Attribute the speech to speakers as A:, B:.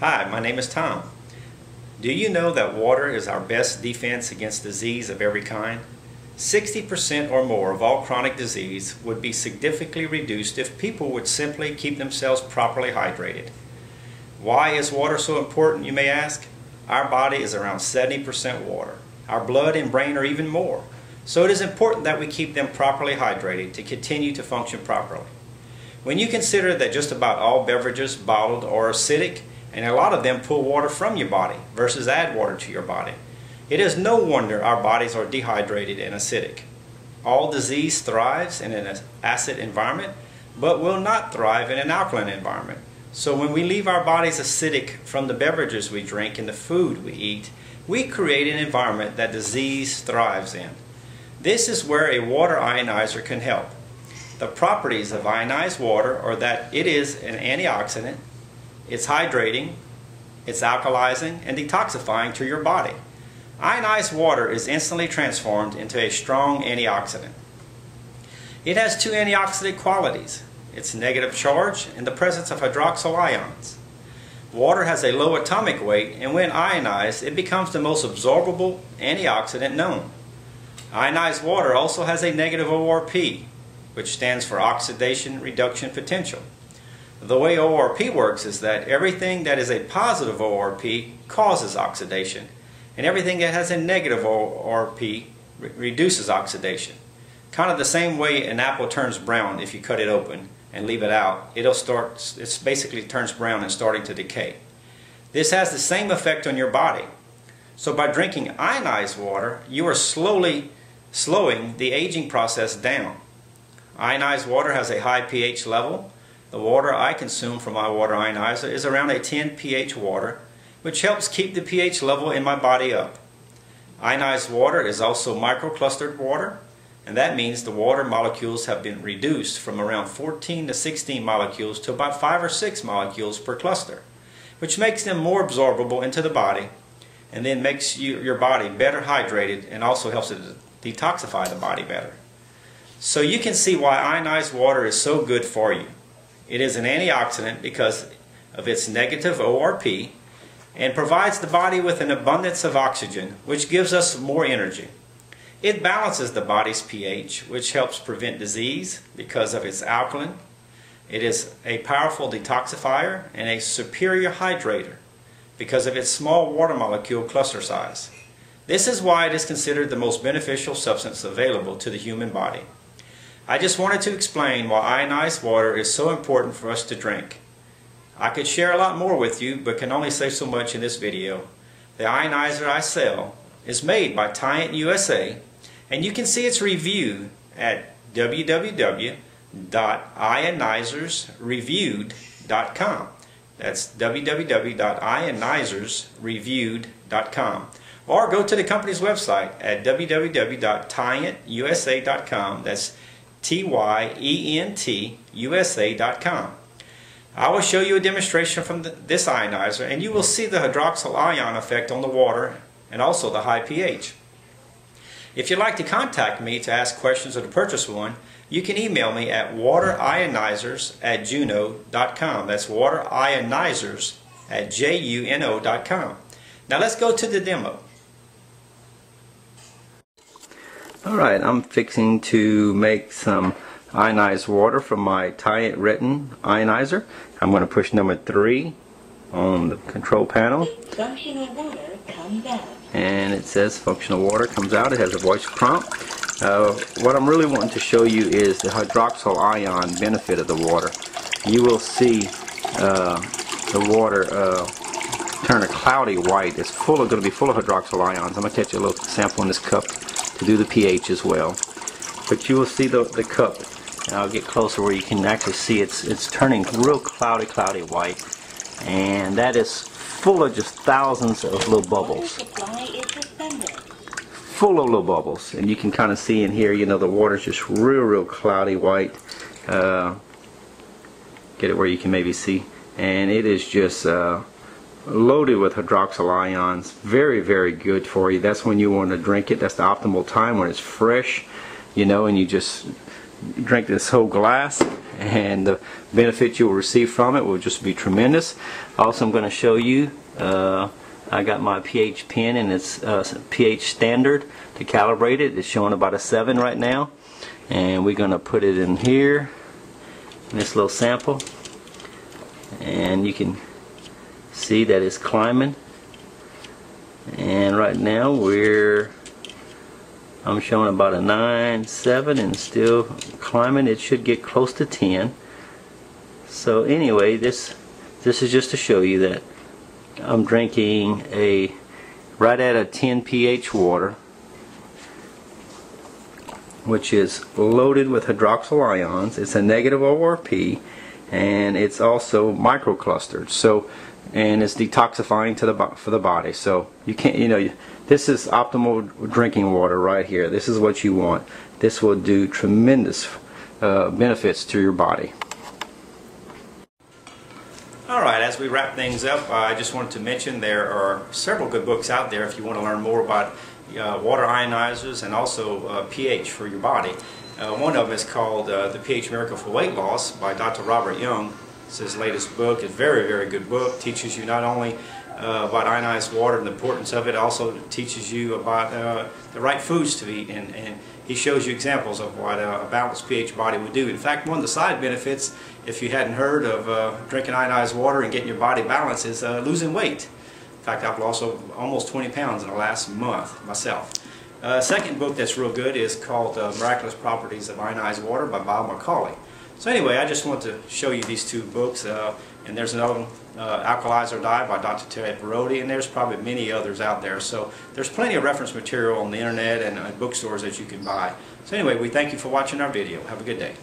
A: Hi, my name is Tom. Do you know that water is our best defense against disease of every kind? 60% or more of all chronic disease would be significantly reduced if people would simply keep themselves properly hydrated. Why is water so important, you may ask? Our body is around 70% water. Our blood and brain are even more. So it is important that we keep them properly hydrated to continue to function properly. When you consider that just about all beverages, bottled or acidic, and a lot of them pull water from your body versus add water to your body, it is no wonder our bodies are dehydrated and acidic. All disease thrives in an acid environment, but will not thrive in an alkaline environment. So when we leave our bodies acidic from the beverages we drink and the food we eat, we create an environment that disease thrives in. This is where a water ionizer can help. The properties of ionized water are that it is an antioxidant, it's hydrating, it's alkalizing, and detoxifying to your body. Ionized water is instantly transformed into a strong antioxidant. It has two antioxidant qualities, its negative charge and the presence of hydroxyl ions. Water has a low atomic weight and when ionized it becomes the most absorbable antioxidant known. Ionized water also has a negative ORP, which stands for oxidation reduction potential. The way ORP works is that everything that is a positive ORP causes oxidation and everything that has a negative ORP re reduces oxidation. Kind of the same way an apple turns brown if you cut it open and leave it out. It'll start, it basically turns brown and starting to decay. This has the same effect on your body. So by drinking ionized water, you are slowly slowing the aging process down. Ionized water has a high pH level. The water I consume from my water ionizer is around a 10 pH water which helps keep the pH level in my body up. Ionized water is also microclustered water, and that means the water molecules have been reduced from around 14 to 16 molecules to about 5 or 6 molecules per cluster, which makes them more absorbable into the body and then makes you, your body better hydrated and also helps it detoxify the body better. So you can see why ionized water is so good for you. It is an antioxidant because of its negative ORP, and provides the body with an abundance of oxygen, which gives us more energy. It balances the body's pH, which helps prevent disease because of its alkaline. It is a powerful detoxifier and a superior hydrator because of its small water molecule cluster size. This is why it is considered the most beneficial substance available to the human body. I just wanted to explain why ionized water is so important for us to drink. I could share a lot more with you, but can only say so much in this video. The ionizer I sell is made by Tyent USA, and you can see its review at www.ionizersreviewed.com. That's www.ionizersreviewed.com. Or go to the company's website at www.tyentusa.com. That's T-Y-E-N-T USA.com. I will show you a demonstration from the, this ionizer and you will see the hydroxyl ion effect on the water and also the high pH. If you'd like to contact me to ask questions or to purchase one, you can email me at waterionizers at juno.com. That's waterionizers at juno.com. Now let's go to the demo. Alright, I'm fixing to make some ionized water from my Tyent Rettin ionizer. I'm going to push number 3 on the control panel. And it says functional water comes out. It has a voice prompt. Uh, what I'm really wanting to show you is the hydroxyl ion benefit of the water. You will see uh, the water uh, turn a cloudy white. It's full of, going to be full of hydroxyl ions. I'm going to catch you a little sample in this cup do the pH as well. But you will see the, the cup. And I'll get closer where you can actually see it's it's turning real cloudy cloudy white. And that is full of just thousands of little bubbles. Full of little bubbles. And you can kind of see in here you know the water's just real real cloudy white. Uh, get it where you can maybe see. And it is just uh, loaded with hydroxyl ions very very good for you that's when you want to drink it that's the optimal time when it's fresh you know and you just drink this whole glass and the benefit you will receive from it will just be tremendous. Also, I'm going to show you. Uh, I got my pH pen and it's uh, pH standard to calibrate it. It's showing about a 7 right now. And we're going to put it in here, in this little sample. And you can see that it's climbing. And right now we're, I'm showing about a 9, 7 and still climbing. It should get close to 10. So anyway, this this is just to show you that I'm drinking a right at a 10 pH water which is loaded with hydroxyl ions. It's a negative ORP and it's also microclustered. So and it's detoxifying to the for the body. So you can't you know this is optimal drinking water right here. This is what you want. This will do tremendous uh, benefits to your body. All right, as we wrap things up, uh, I just wanted to mention there are several good books out there if you want to learn more about uh, water ionizers and also uh, pH for your body. Uh, one of them is called The pH Miracle for Weight Loss by Dr. Robert Young. It's his latest book. It's a very, very good book. Teaches you not only uh, about ionized water and the importance of it, also teaches you about the right foods to eat and, and he shows you examples of what a balanced pH body would do. In fact, one of the side benefits, if you hadn't heard of uh, drinking ionized water and getting your body balanced, is uh, losing weight. In fact, I've lost almost 20 pounds in the last month myself. Uh, second book that's real good is called uh, Miraculous Properties of Ionized Water by Bob McCauley. So anyway, I just want to show you these two books. Uh, and there's another uh, Alkalize or Die by Dr. Ted Baroody, and there's probably many others out there. So there's plenty of reference material on the internet and uh, bookstores that you can buy. So anyway, we thank you for watching our video. Have a good day.